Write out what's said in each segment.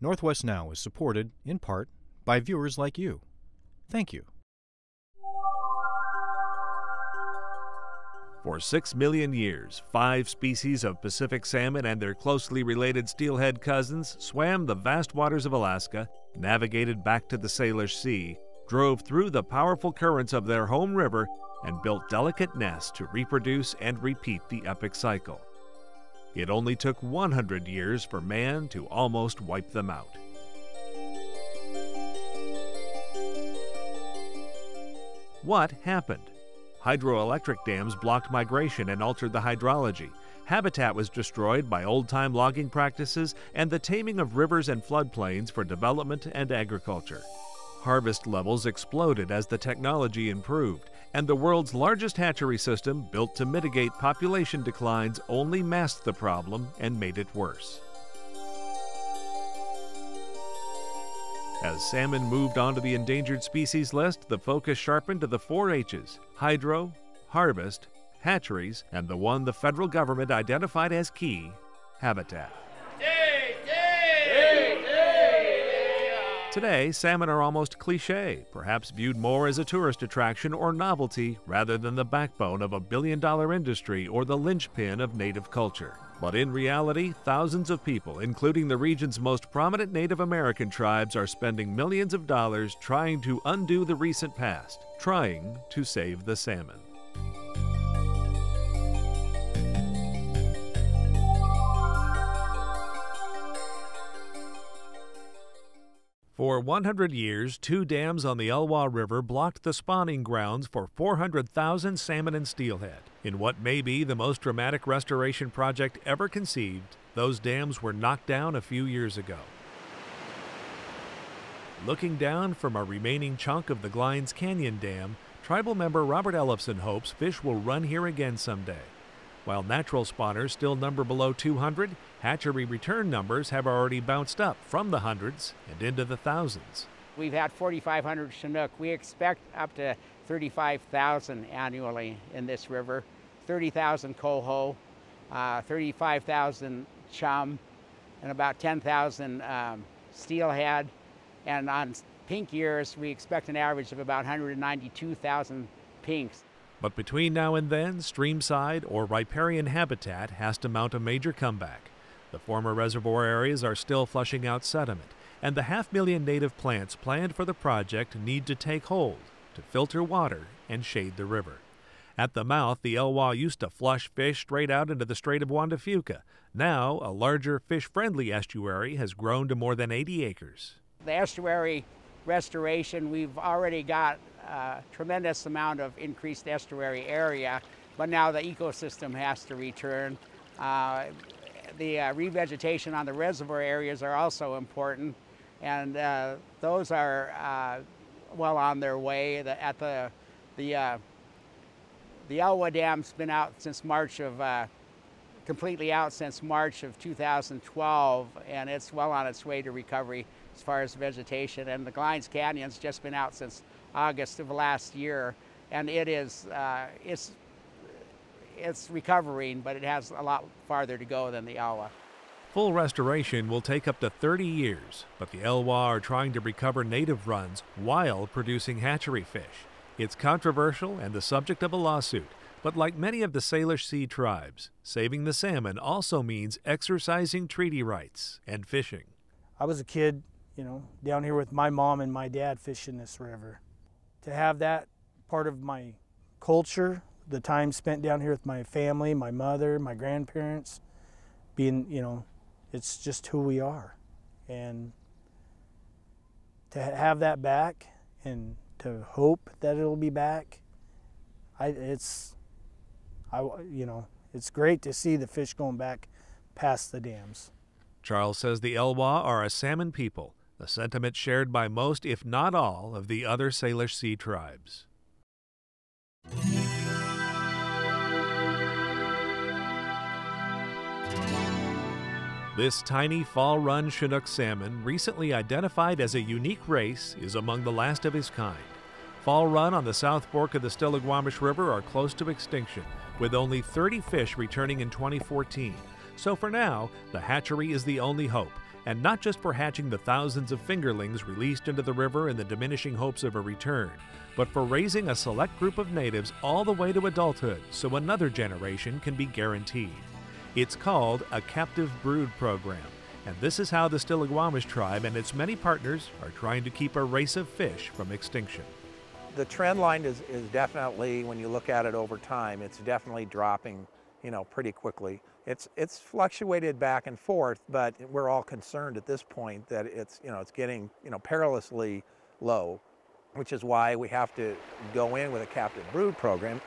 Northwest Now is supported, in part, by viewers like you. Thank you. For six million years, five species of Pacific salmon and their closely related steelhead cousins swam the vast waters of Alaska, navigated back to the Salish Sea, drove through the powerful currents of their home river, and built delicate nests to reproduce and repeat the epic cycle. It only took 100 years for man to almost wipe them out. What happened? Hydroelectric dams blocked migration and altered the hydrology. Habitat was destroyed by old time logging practices and the taming of rivers and floodplains for development and agriculture. Harvest levels exploded as the technology improved, and the world's largest hatchery system, built to mitigate population declines, only masked the problem and made it worse. As salmon moved onto the endangered species list, the focus sharpened to the four H's hydro, harvest, hatcheries, and the one the federal government identified as key habitat. Today, salmon are almost cliche, perhaps viewed more as a tourist attraction or novelty rather than the backbone of a billion dollar industry or the linchpin of native culture. But in reality, thousands of people, including the region's most prominent Native American tribes, are spending millions of dollars trying to undo the recent past, trying to save the salmon. For 100 years, two dams on the Elwha River blocked the spawning grounds for 400,000 salmon and steelhead. In what may be the most dramatic restoration project ever conceived, those dams were knocked down a few years ago. Looking down from a remaining chunk of the Glines Canyon Dam, tribal member Robert Elofson hopes fish will run here again someday. While natural spawners still number below 200, hatchery return numbers have already bounced up from the hundreds and into the thousands. We've had 4,500 Chinook. We expect up to 35,000 annually in this river, 30,000 coho, uh, 35,000 chum, and about 10,000 um, steelhead. And on pink years, we expect an average of about 192,000 pinks. But between now and then, streamside or riparian habitat has to mount a major comeback. The former reservoir areas are still flushing out sediment, and the half million native plants planned for the project need to take hold to filter water and shade the river. At the mouth, the Elwha used to flush fish straight out into the Strait of Juan de Fuca. Now, a larger fish friendly estuary has grown to more than 80 acres. The estuary restoration, we've already got a tremendous amount of increased estuary area, but now the ecosystem has to return. Uh, the uh, revegetation on the reservoir areas are also important, and uh, those are uh, well on their way. The, at the the uh, the Elwha Dam's been out since March of uh, completely out since March of 2012, and it's well on its way to recovery as far as vegetation. And the Glines Canyon's just been out since August of last year, and it is uh, it's it's recovering, but it has a lot farther to go than the Elwha. Full restoration will take up to 30 years, but the Elwha are trying to recover native runs while producing hatchery fish. It's controversial and the subject of a lawsuit, but like many of the Salish Sea tribes, saving the salmon also means exercising treaty rights and fishing. I was a kid, you know, down here with my mom and my dad fishing this river. To have that part of my culture the time spent down here with my family, my mother, my grandparents, being, you know, it's just who we are. And to have that back and to hope that it'll be back, I, it's, I, you know, it's great to see the fish going back past the dams. Charles says the Elwha are a salmon people, a sentiment shared by most, if not all, of the other Salish Sea tribes. This tiny fall run Chinook salmon, recently identified as a unique race, is among the last of his kind. Fall run on the South Fork of the Stillaguamish River are close to extinction, with only 30 fish returning in 2014. So for now, the hatchery is the only hope, and not just for hatching the thousands of fingerlings released into the river in the diminishing hopes of a return, but for raising a select group of natives all the way to adulthood so another generation can be guaranteed. It's called a captive brood program, and this is how the Stillaguamish tribe and its many partners are trying to keep a race of fish from extinction. The trend line is, is definitely, when you look at it over time, it's definitely dropping, you know, pretty quickly. It's, it's fluctuated back and forth, but we're all concerned at this point that it's, you know, it's getting, you know, perilously low, which is why we have to go in with a captive brood program.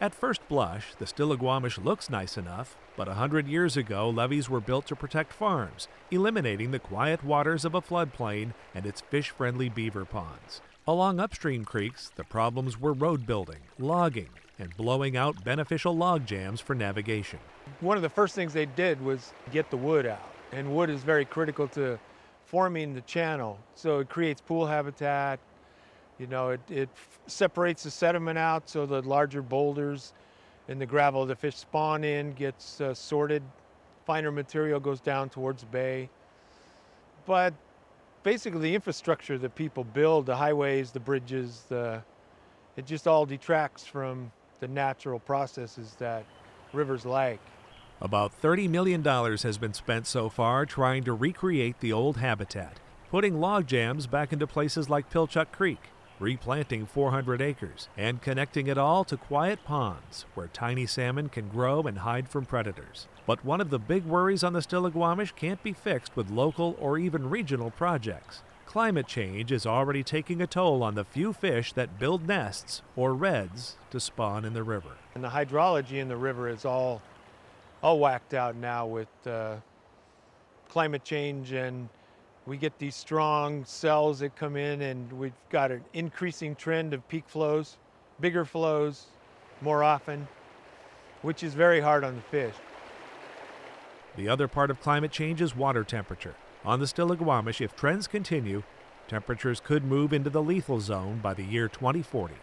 At first blush, the Stillaguamish looks nice enough, but a hundred years ago, levees were built to protect farms, eliminating the quiet waters of a floodplain and its fish-friendly beaver ponds. Along upstream creeks, the problems were road building, logging, and blowing out beneficial log jams for navigation. One of the first things they did was get the wood out, and wood is very critical to forming the channel. So it creates pool habitat, you know, it, it separates the sediment out so the larger boulders and the gravel the fish spawn in gets uh, sorted. Finer material goes down towards the bay. But basically the infrastructure that people build, the highways, the bridges, the, it just all detracts from the natural processes that rivers like. About $30 million has been spent so far trying to recreate the old habitat, putting log jams back into places like Pilchuck Creek, replanting 400 acres, and connecting it all to quiet ponds where tiny salmon can grow and hide from predators. But one of the big worries on the Stillaguamish can't be fixed with local or even regional projects. Climate change is already taking a toll on the few fish that build nests or redds, to spawn in the river. And the hydrology in the river is all, all whacked out now with uh, climate change and we get these strong cells that come in and we've got an increasing trend of peak flows, bigger flows more often, which is very hard on the fish. The other part of climate change is water temperature. On the Stillaguamish, if trends continue, temperatures could move into the lethal zone by the year 2040.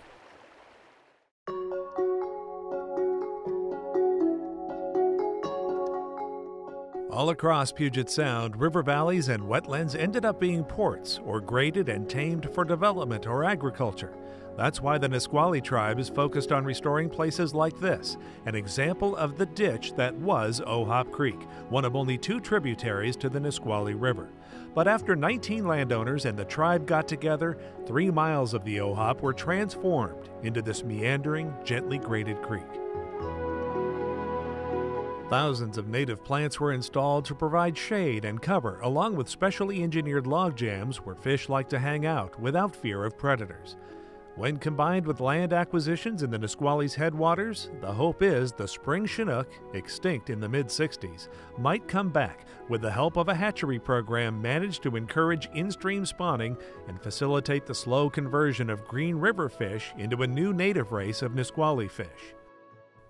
All across Puget Sound, river valleys and wetlands ended up being ports or graded and tamed for development or agriculture. That's why the Nisqually tribe is focused on restoring places like this, an example of the ditch that was Ohop Creek, one of only two tributaries to the Nisqually River. But after 19 landowners and the tribe got together, three miles of the Ohop were transformed into this meandering, gently graded creek. Thousands of native plants were installed to provide shade and cover, along with specially engineered log jams where fish like to hang out without fear of predators. When combined with land acquisitions in the Nisqually's headwaters, the hope is the spring Chinook, extinct in the mid 60s, might come back with the help of a hatchery program managed to encourage in stream spawning and facilitate the slow conversion of Green River fish into a new native race of Nisqually fish.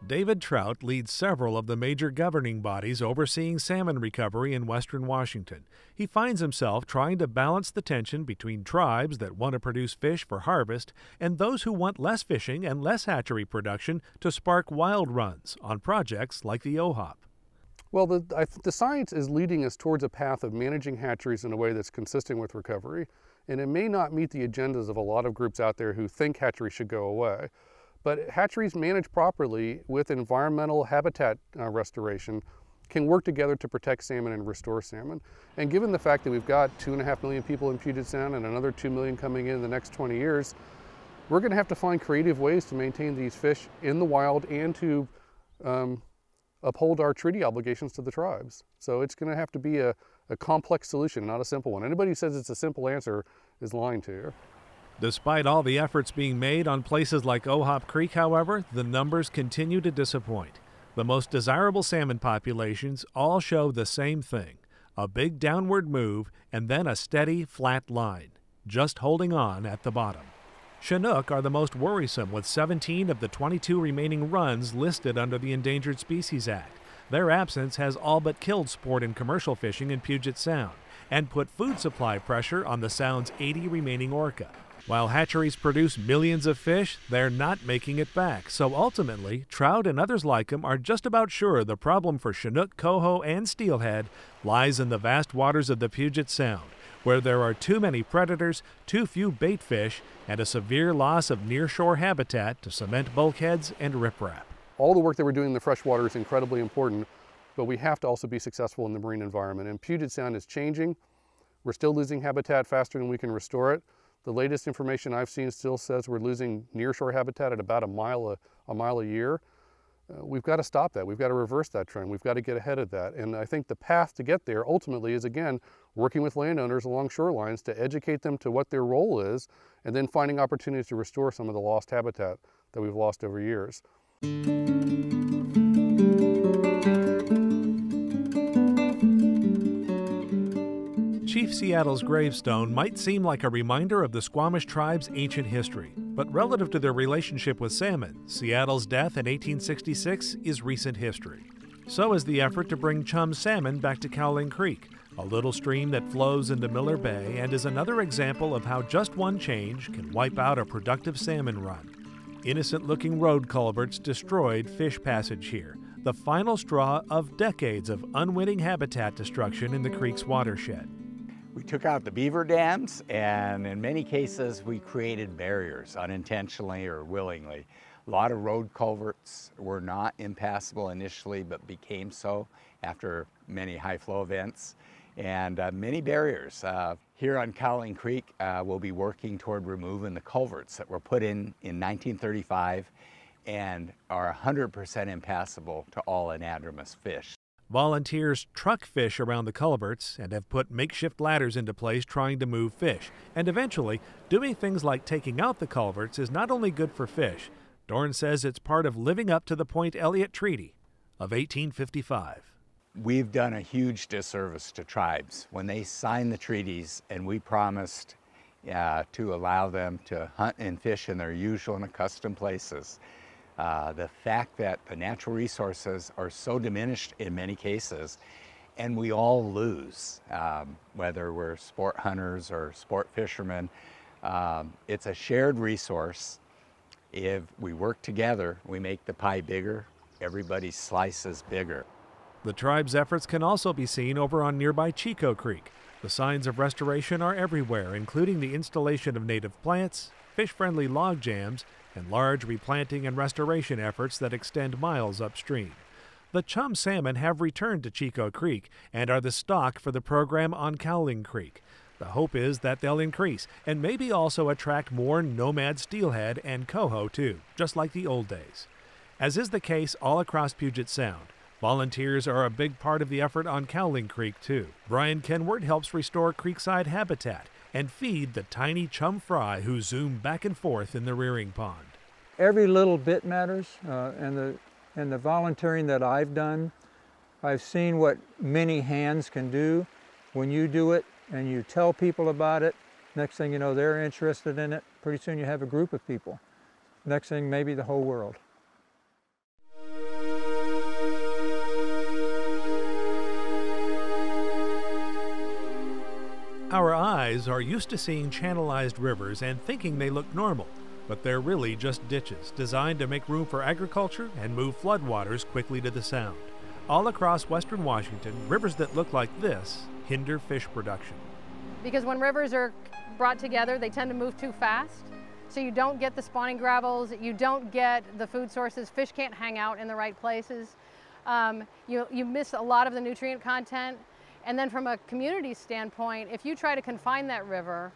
David Troutt leads several of the major governing bodies overseeing salmon recovery in western Washington. He finds himself trying to balance the tension between tribes that want to produce fish for harvest and those who want less fishing and less hatchery production to spark wild runs on projects like the OHOP. Well, the, I, the science is leading us towards a path of managing hatcheries in a way that's consistent with recovery, and it may not meet the agendas of a lot of groups out there who think hatcheries should go away. But hatcheries managed properly with environmental habitat uh, restoration can work together to protect salmon and restore salmon. And given the fact that we've got two and a half million people in Puget Sound and another two million coming in, in the next 20 years, we're going to have to find creative ways to maintain these fish in the wild and to um, uphold our treaty obligations to the tribes. So it's going to have to be a, a complex solution, not a simple one. Anybody who says it's a simple answer is lying to you. Despite all the efforts being made on places like Ohop Creek, however, the numbers continue to disappoint. The most desirable salmon populations all show the same thing a big downward move and then a steady, flat line, just holding on at the bottom. Chinook are the most worrisome, with 17 of the 22 remaining runs listed under the Endangered Species Act. Their absence has all but killed sport and commercial fishing in Puget Sound and put food supply pressure on the Sound's 80 remaining orca. While hatcheries produce millions of fish, they're not making it back. So ultimately, Troutt and others like them are just about sure the problem for Chinook, coho, and steelhead lies in the vast waters of the Puget Sound, where there are too many predators, too few bait fish, and a severe loss of nearshore habitat to cement bulkheads and riprap. All the work that we're doing in the freshwater is incredibly important, but we have to also be successful in the marine environment. And Puget Sound is changing. We're still losing habitat faster than we can restore it. The latest information I've seen still says we're losing nearshore habitat at about a mile a, a mile a year. Uh, we've got to stop that. We've got to reverse that trend. We've got to get ahead of that. And I think the path to get there ultimately is again working with landowners along shorelines to educate them to what their role is and then finding opportunities to restore some of the lost habitat that we've lost over years. Chief Seattle's gravestone might seem like a reminder of the Suquamish tribe's ancient history, but relative to their relationship with salmon, Seattle's death in 1866 is recent history. So is the effort to bring chum salmon back to Cowling Creek, a little stream that flows into Miller Bay and is another example of how just one change can wipe out a productive salmon run. Innocent looking road culverts destroyed fish passage here, the final straw of decades of unwitting habitat destruction in the creek's watershed. We took out the beaver dams, and in many cases, we created barriers unintentionally or willingly. A lot of road culverts were not impassable initially, but became so after many high flow events. And uh, many barriers. Uh, here on Cowling Creek, uh, we'll be working toward removing the culverts that were put in in 1935 and are 100% impassable to all anadromous fish. Volunteers truck fish around the culverts and have put makeshift ladders into place trying to move fish. And eventually, doing things like taking out the culverts is not only good for fish, Dorn says it's part of living up to the Point Elliott Treaty of 1855. We've done a huge disservice to tribes when they signed the treaties and we promised uh, to allow them to hunt and fish in their usual and accustomed places. Uh, the fact that the natural resources are so diminished in many cases, and we all lose, um, whether we're sport hunters or sport fishermen. Um, it's a shared resource. If we work together, we make the pie bigger, everybody's slices bigger. The tribe's efforts can also be seen over on nearby Chico Creek. The signs of restoration are everywhere, including the installation of native plants, fish friendly log jams, and large replanting and restoration efforts that extend miles upstream. The chum salmon have returned to Chico Creek and are the stock for the program on Cowling Creek. The hope is that they'll increase and maybe also attract more nomad steelhead and coho too, just like the old days. As is the case all across Puget Sound, volunteers are a big part of the effort on Cowling Creek too. Brian Kenward helps restore creekside habitat and feed the tiny chum fry who zoom back and forth in the rearing pond. Every little bit matters, uh, and the and the volunteering that I've done, I've seen what many hands can do. When you do it and you tell people about it, next thing you know, they're interested in it. Pretty soon you have a group of people. Next thing, maybe the whole world. Our eyes are used to seeing channelized rivers and thinking they look normal, but they're really just ditches designed to make room for agriculture and move floodwaters quickly to the sound. All across western Washington, rivers that look like this hinder fish production. Because when rivers are brought together, they tend to move too fast. So you don't get the spawning gravels, you don't get the food sources, fish can't hang out in the right places. Um, you, you miss a lot of the nutrient content and then from a community standpoint, if you try to confine that river,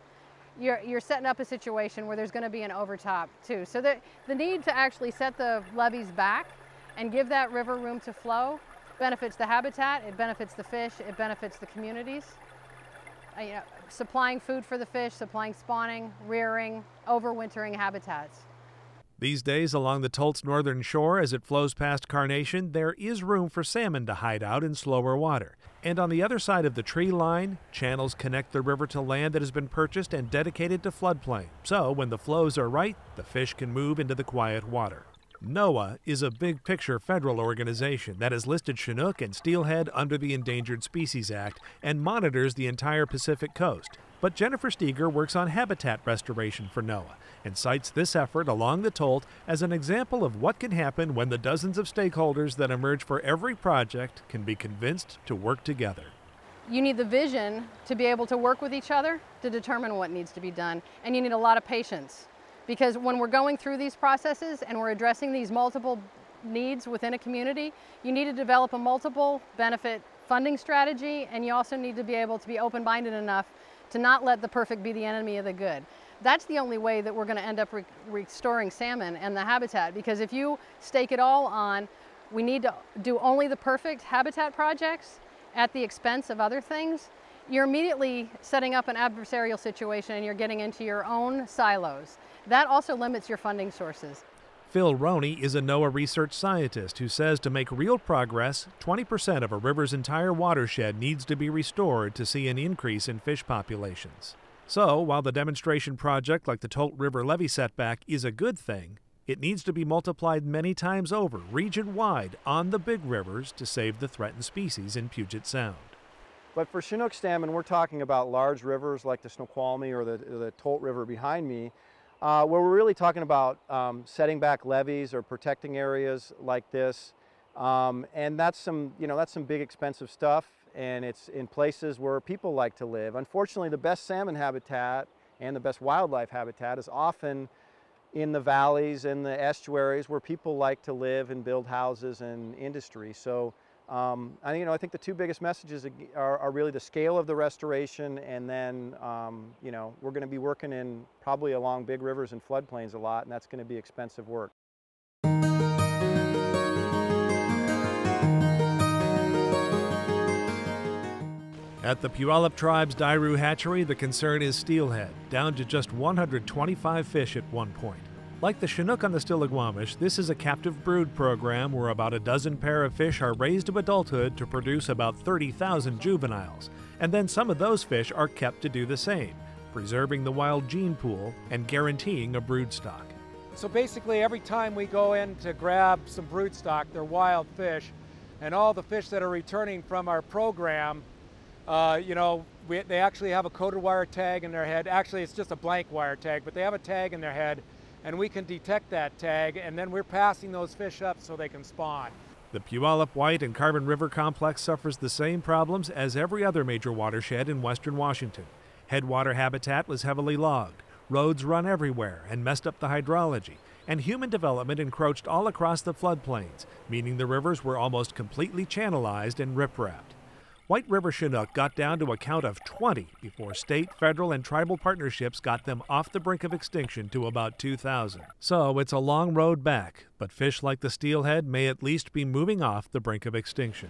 you're, you're setting up a situation where there's going to be an overtop too. So the, the need to actually set the levees back and give that river room to flow benefits the habitat, it benefits the fish, it benefits the communities. Uh, you know, supplying food for the fish, supplying spawning, rearing, overwintering habitats. These days, along the Tolt's northern shore as it flows past Carnation, there is room for salmon to hide out in slower water. And on the other side of the tree line, channels connect the river to land that has been purchased and dedicated to floodplain. So, when the flows are right, the fish can move into the quiet water. NOAA is a big picture federal organization that has listed Chinook and steelhead under the Endangered Species Act and monitors the entire Pacific coast. But Jennifer Steger works on habitat restoration for NOAA and cites this effort along the Tolt as an example of what can happen when the dozens of stakeholders that emerge for every project can be convinced to work together. You need the vision to be able to work with each other to determine what needs to be done, and you need a lot of patience because when we're going through these processes and we're addressing these multiple needs within a community, you need to develop a multiple benefit funding strategy and you also need to be able to be open-minded enough to not let the perfect be the enemy of the good. That's the only way that we're going to end up re restoring salmon and the habitat because if you stake it all on we need to do only the perfect habitat projects at the expense of other things, you're immediately setting up an adversarial situation and you're getting into your own silos. That also limits your funding sources. Phil Roni is a NOAA research scientist who says to make real progress, 20% of a river's entire watershed needs to be restored to see an increase in fish populations. So, while the demonstration project like the Tolt River levee setback is a good thing, it needs to be multiplied many times over, region wide, on the big rivers to save the threatened species in Puget Sound. But for Chinook salmon, we're talking about large rivers like the Snoqualmie or the, the Tolt River behind me, uh, where we're really talking about um, setting back levees or protecting areas like this. Um, and that's some, you know, that's some big expensive stuff and it's in places where people like to live. Unfortunately, the best salmon habitat and the best wildlife habitat is often in the valleys and the estuaries where people like to live and build houses and industry. So um, I, you know, I think the two biggest messages are, are really the scale of the restoration and then, um, you know, we're going to be working in probably along big rivers and floodplains a lot and that's going to be expensive work. At the Puyallup Tribe's Diru hatchery, the concern is steelhead, down to just 125 fish at one point. Like the Chinook on the Stillaguamish, this is a captive brood program where about a dozen pair of fish are raised to adulthood to produce about 30,000 juveniles, and then some of those fish are kept to do the same, preserving the wild gene pool and guaranteeing a brood stock. So basically, every time we go in to grab some brood stock, they're wild fish, and all the fish that are returning from our program, uh, you know, we, they actually have a coded wire tag in their head. Actually, it's just a blank wire tag, but they have a tag in their head and we can detect that tag, and then we're passing those fish up so they can spawn. The Puyallup White and Carbon River complex suffers the same problems as every other major watershed in western Washington. Headwater habitat was heavily logged, roads run everywhere and messed up the hydrology, and human development encroached all across the floodplains, meaning the rivers were almost completely channelized and riprapped. White River Chinook got down to a count of 20 before state, federal, and tribal partnerships got them off the brink of extinction to about 2,000. So it's a long road back, but fish like the steelhead may at least be moving off the brink of extinction.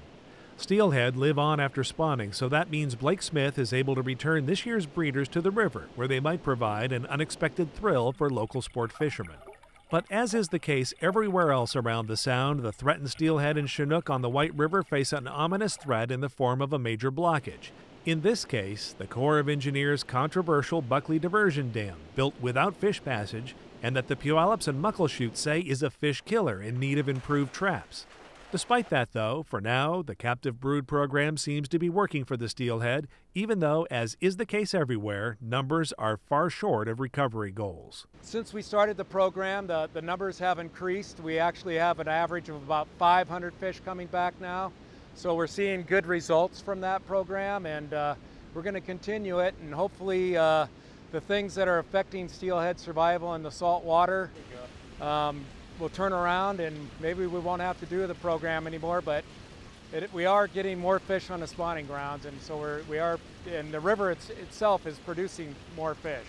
Steelhead live on after spawning, so that means Blake Smith is able to return this year's breeders to the river, where they might provide an unexpected thrill for local sport fishermen. But as is the case everywhere else around the Sound, the threatened steelhead and Chinook on the White River face an ominous threat in the form of a major blockage. In this case, the Corps of Engineers' controversial Buckley Diversion Dam, built without fish passage, and that the Puyallups and Muckleshoot say is a fish killer in need of improved traps. Despite that, though, for now, the captive brood program seems to be working for the steelhead, even though, as is the case everywhere, numbers are far short of recovery goals. Since we started the program, the, the numbers have increased. We actually have an average of about 500 fish coming back now. So we're seeing good results from that program, and uh, we're going to continue it, and hopefully uh, the things that are affecting steelhead survival in the salt water um, will turn around and maybe we won't have to do the program anymore, but it, we are getting more fish on the spawning grounds, and so we're, we are, and the river it's, itself is producing more fish.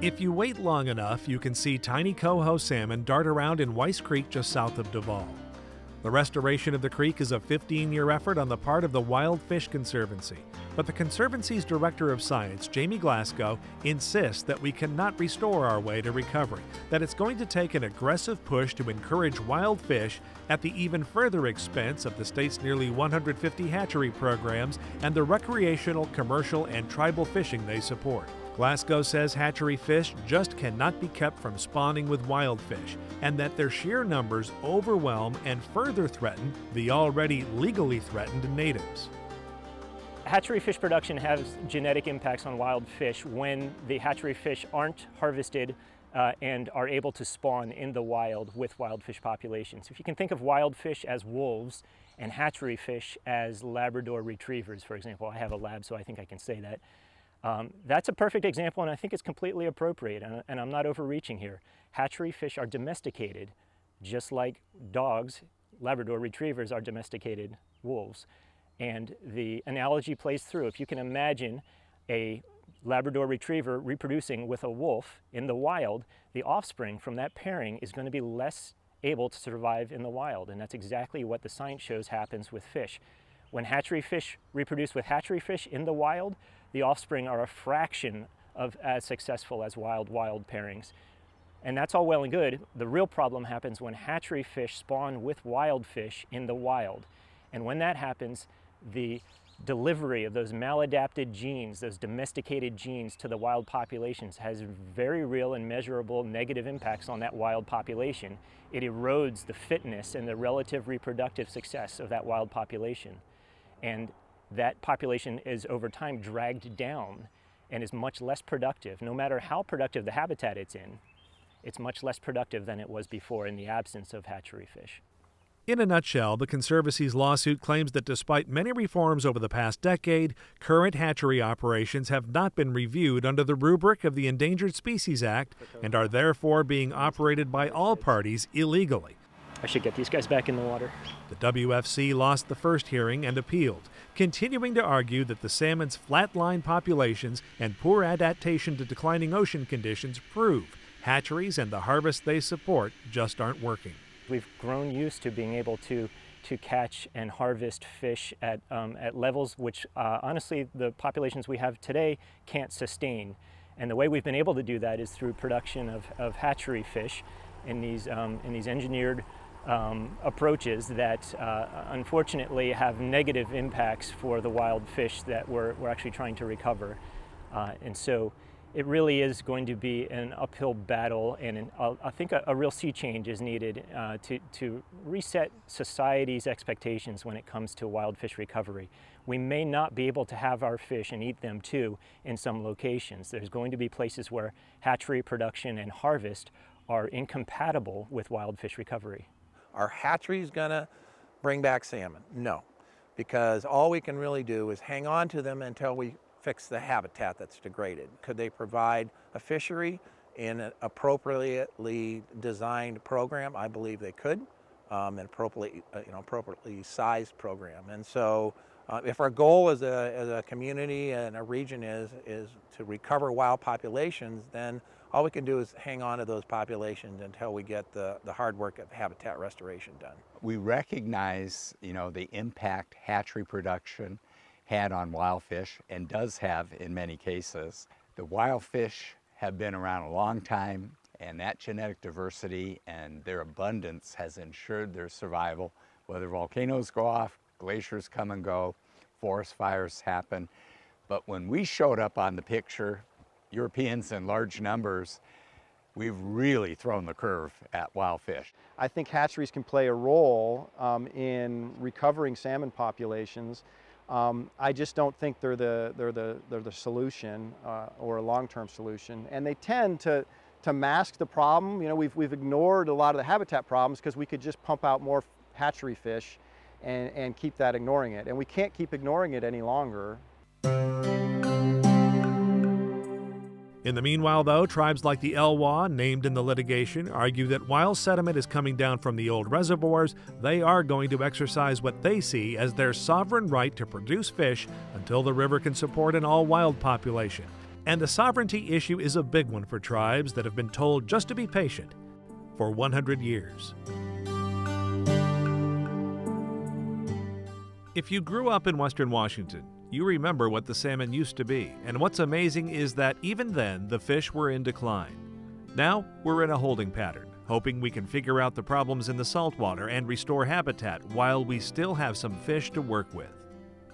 If you wait long enough, you can see tiny coho salmon dart around in Weiss Creek just south of Duvall. The restoration of the creek is a 15 year effort on the part of the Wild Fish Conservancy. But the Conservancy's Director of Science, Jamie Glasgow, insists that we cannot restore our way to recovery, that it's going to take an aggressive push to encourage wild fish at the even further expense of the state's nearly 150 hatchery programs and the recreational, commercial, and tribal fishing they support. Glasgow says hatchery fish just cannot be kept from spawning with wild fish, and that their sheer numbers overwhelm and further threaten the already legally threatened natives. Hatchery fish production has genetic impacts on wild fish when the hatchery fish aren't harvested uh, and are able to spawn in the wild with wild fish populations. If you can think of wild fish as wolves and hatchery fish as Labrador retrievers, for example, I have a lab so I think I can say that. Um, that's a perfect example, and I think it's completely appropriate, and, and I'm not overreaching here. Hatchery fish are domesticated, just like dogs, Labrador retrievers are domesticated wolves. And the analogy plays through. If you can imagine a Labrador retriever reproducing with a wolf in the wild, the offspring from that pairing is going to be less able to survive in the wild. And that's exactly what the science shows happens with fish. When hatchery fish reproduce with hatchery fish in the wild, the offspring are a fraction of as successful as wild wild pairings. And that's all well and good. The real problem happens when hatchery fish spawn with wild fish in the wild. And when that happens, the delivery of those maladapted genes, those domesticated genes to the wild populations has very real and measurable negative impacts on that wild population. It erodes the fitness and the relative reproductive success of that wild population. And that population is over time dragged down and is much less productive. No matter how productive the habitat it's in, it's much less productive than it was before in the absence of hatchery fish. In a nutshell, the Conservancy's lawsuit claims that despite many reforms over the past decade, current hatchery operations have not been reviewed under the rubric of the Endangered Species Act and are therefore being operated by all parties illegally. I should get these guys back in the water. The WFC lost the first hearing and appealed, continuing to argue that the salmon's flatline populations and poor adaptation to declining ocean conditions prove hatcheries and the harvest they support just aren't working. We've grown used to being able to to catch and harvest fish at, um, at levels which uh, honestly the populations we have today can't sustain. And the way we've been able to do that is through production of, of hatchery fish in these, um, in these engineered um, approaches that uh, unfortunately have negative impacts for the wild fish that we're, we're actually trying to recover. Uh, and so it really is going to be an uphill battle and an, uh, I think a, a, real sea change is needed uh, to, to reset society's expectations when it comes to wild fish recovery. We may not be able to have our fish and eat them too in some locations. There's going to be places where hatchery production and harvest are incompatible with wild fish recovery. Are hatcheries going to bring back salmon? No, because all we can really do is hang on to them until we fix the habitat that's degraded. Could they provide a fishery in an appropriately designed program? I believe they could, um, an appropriately, uh, you know, appropriately sized program. And so uh, if our goal as a, as a community and a region is, is to recover wild populations, then all we can do is hang on to those populations until we get the, the hard work of habitat restoration done. We recognize, you know, the impact hatchery production had on wild fish and does have in many cases. The wild fish have been around a long time and that genetic diversity and their abundance has ensured their survival. Whether volcanoes go off, glaciers come and go, forest fires happen. But when we showed up on the picture Europeans in large numbers, we've really thrown the curve at wild fish. I think hatcheries can play a role um, in recovering salmon populations. Um, I just don't think they're the, they're the, they're the solution uh, or a long-term solution. And they tend to, to mask the problem. You know, we've, we've ignored a lot of the habitat problems because we could just pump out more hatchery fish and, and keep that ignoring it. And we can't keep ignoring it any longer. In the meanwhile, though, tribes like the Elwha, named in the litigation, argue that while sediment is coming down from the old reservoirs, they are going to exercise what they see as their sovereign right to produce fish until the river can support an all wild population. And the sovereignty issue is a big one for tribes that have been told just to be patient for 100 years. If you grew up in Western Washington, you remember what the salmon used to be, and what's amazing is that even then the fish were in decline. Now we're in a holding pattern, hoping we can figure out the problems in the saltwater and restore habitat while we still have some fish to work with.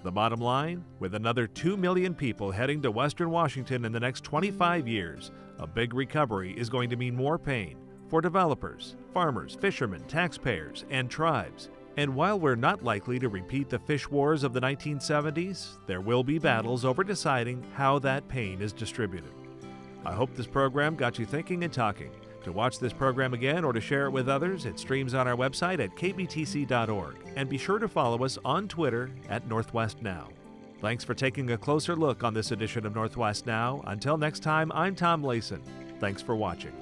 The bottom line with another 2 million people heading to Western Washington in the next 25 years, a big recovery is going to mean more pain for developers, farmers, fishermen, taxpayers, and tribes. And while we're not likely to repeat the fish wars of the 1970s, there will be battles over deciding how that pain is distributed. I hope this program got you thinking and talking. To watch this program again or to share it with others, it streams on our website at kbtc.org. And be sure to follow us on Twitter at Northwest Now. Thanks for taking a closer look on this edition of Northwest Now. Until next time, I'm Tom Layson. Thanks for watching.